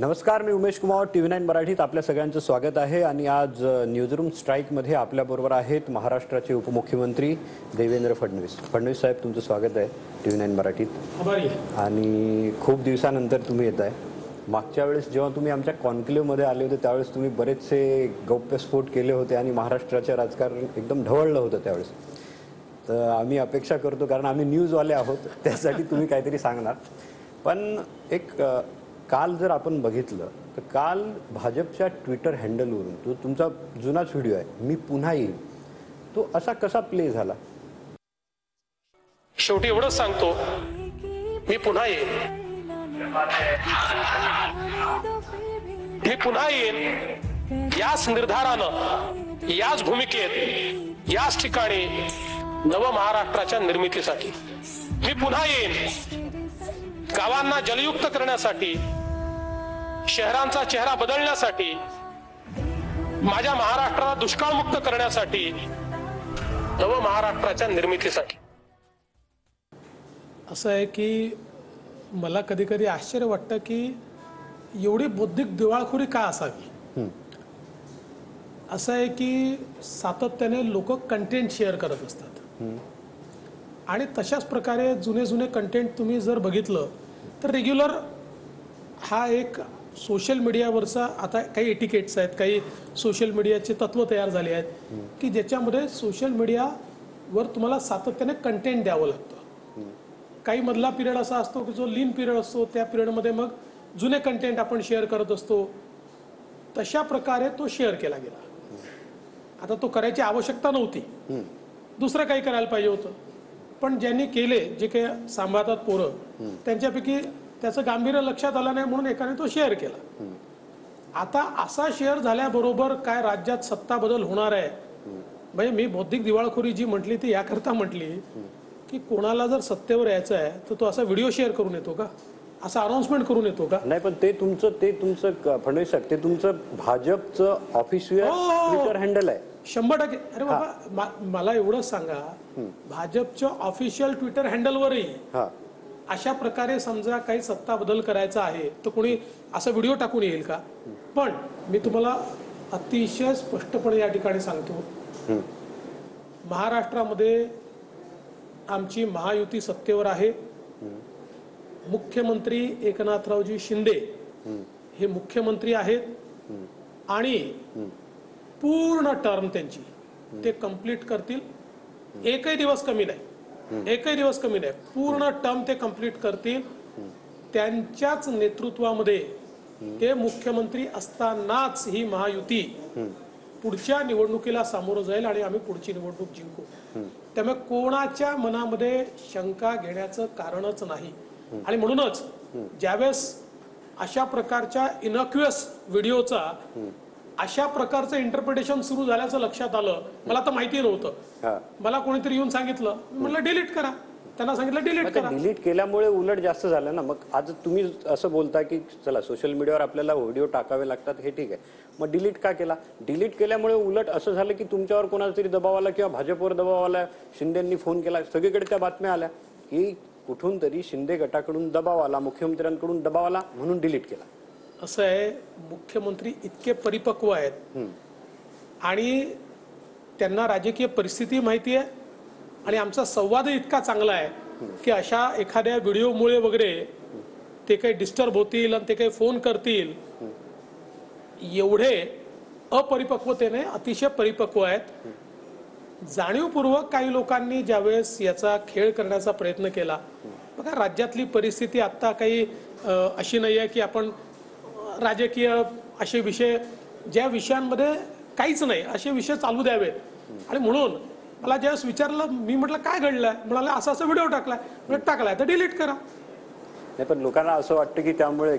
नमस्कार मी Umesh Kumar T V nine मराठीत आपल्या सगळ्यांचं स्वागत आहे. आणि आज न्यूजरूम स्ट्राईकमध्ये आपल्याबरोबर आहेत महाराष्ट्राचे उपमुख्यमंत्री देवेंद्र फडणवीस. फडणवीस साहेब तुमचं स्वागत आहे टी व्ही नाईन मराठीत. आणि खूप दिवसानंतर तुम्ही येत आहे. मागच्या वेळेस जेव्हा तुम्ही आमच्या कॉन्क्लेव्हमध्ये आले होते त्यावेळेस तुम्ही बरेचसे गौप्यस्फोट केले होते आणि महाराष्ट्राचे राजकारण एकदम ढवळलं होतं त्यावेळेस. तर आम्ही अपेक्षा करतो कारण आम्ही न्यूजवाले आहोत त्यासाठी तुम्ही काहीतरी सांगणार. पण एक काल जर आपण बघितलं तर काल भाजपच्या ट्विटर हँडलवरून तो तुमचा जुनाच व्हिडिओ आहे मी पुन्हा येईल तो असा कसा प्ले झाला? शेवटी एवढंच सांगतो मी पुन्हा येईन. मी पुन्हा येईन याच निर्धारानं याच भूमिकेत याच ठिकाणी नव महाराष्ट्राच्या निर्मितीसाठी. मी पुन्हा येईन. गावांना जलयुक्त करण्यासाठी शहरांचा चेहरा बदलण्यासाठी माझ्या महाराष्ट्राला दुष्काळमुक्त करण्यासाठी नव महाराष्ट्राच्या निर्मितीसाठी. असं आहे की मला कधी कधी आश्चर्य वाटतं की एवढी बौद्धिक दिवाळखोरी का असावी? असं आहे की सातत्याने लोक कंटेंट शेअर करत असतात. आणि तशाच प्रकारे जुने जुने कंटेंट तुम्ही जर बघितलं तर रेग्युलर हा एक सोशल मीडियावरचा आता काही एटिकेट्स आहेत काही सोशल मीडियाचे तत्व तयार झाले आहेत की ज्याच्यामध्ये सोशल मीडियावर तुम्हाला सातत्याने कंटेंट द्यावं लागतं. काही मधला पिरियड असा असतो की जो लीन पिरियड असतो त्या पिरियडमध्ये मग जुने कंटेंट आपण शेअर करत असतो. तशा प्रकारे तो शेअर केला गेला. आता तो करायची आवश्यकता नव्हती. दुसरं काही करायला पाहिजे होतं. पण ज्यांनी केले जे काही सांभाळतात पोरं त्यांच्यापैकी त्याचं गांभीर्य लक्षात आलं नाही म्हणून एकाने तो शेअर केला. आता असा शेअर झाल्याबरोबर काय राज्यात सत्ता बदल होणार आहे? म्हणजे मी बौद्धिक दिवाळखोरी जी म्हटली ती याकरता म्हटली की कोणाला जर सत्तेवर यायचं आहे तर तो असा व्हिडिओ शेअर करून येतो का? असा अनाउन्समेंट करून येतो का? नाही पण ते तुमचं ते तुमचं फडणवीस साहेब ते तुमचं भाजपचं ऑफिशियल हो. ट्विटर हँडल आहे. शंभर टक्के. अरे बाबा मला एवढंच सांगा भाजपच्या ऑफिशियल ट्विटर हँडलवरही हा. अशा प्रकारे समजा काही सत्ता बदल करायचा आहे तर कोणी असा व्हिडिओ टाकून येईल का? पण मी तुम्हाला अतिशय स्पष्टपणे या ठिकाणी सांगतो. महाराष्ट्रामध्ये आमची महायुती सत्तेवर आहे. मुख्यमंत्री एकनाथरावजी शिंदे हे. मुख्यमंत्री आहेत. आणि पूर्ण टर्म त्यांची. ते कंप्लीट करतील. एकही दिवस कमी नाही. एकही दिवस कमी नाही. पूर्ण टर्म ते कंप्लीट करतील. त्यांच्याच नेतृत्वामध्ये ते मुख्यमंत्री असतानाच ही महायुती पुढच्या निवडणुकीला सामोरं जाईल आणि आम्ही पुढची निवडणूक जिंकू. त्यामुळे कोणाच्या मनामध्ये शंका घेण्याचं कारणच नाही. आणि म्हणूनच ज्यावेळेस अशा प्रकारच्या इनक्युअस व्हिडिओचा अशा प्रकारचं इंटरप्रिटेशन सुरू झाल्याचं लक्षात आलं. मला तर माहिती हा. नव्हतं मला कोणीतरी येऊन सांगितलं. म्हटलं डिलीट करा. त्यांना सांगितलं डिलीट करा. डिलीट केल्यामुळे उलट जास्त झालं ना. मग आज तुम्ही असं बोलता की चला सोशल मीडियावर आपल्याला व्हिडिओ टाकावे लागतात हे ठीक आहे. मग डिलीट का केला? डिलीट केल्यामुळे उलट असं झालं की तुमच्यावर कोणाचा तरी दबाव आला किंवा भाजपवर दबाव आला. शिंदेंनी फोन केला. सगळीकडे त्या बातम्या आल्या की कुठून तरी शिंदे गटाकडून दबाव आला मुख्यमंत्र्यांकडून दबाव आला म्हणून डिलीट केला. असं आहे मुख्यमंत्री इतके परिपक्व आहेत. आणि त्यांना राजकीय परिस्थिती माहिती आहे आणि आमचा संवाद इतका चांगला आहे की अशा एखाद्या व्हिडिओमुळे वगैरे ते काही डिस्टर्ब होतील आणि ते काही फोन करतील. एवढे अपरिपक्वतेने अतिशय परिपक्व आहेत. जाणीवपूर्वक काही लोकांनी ज्यावेळेस याचा खेळ करण्याचा प्रयत्न केला. बघा राज्यातली परिस्थिती आत्ता काही अशी नाही आहे की आपण राजकीय असे विषय ज्या विषयांमध्ये काहीच नाही असे विषय चालू द्यावेत. आणि म्हणून मला ज्यावेळेस विचारलं मी म्हटलं काय घडलंय? म्हणाले असा असा व्हिडिओ टाकलाय. म्हटलं टाकलाय तर डिलीट करा. नाही पण लोकांना असं वाटतं की त्यामुळे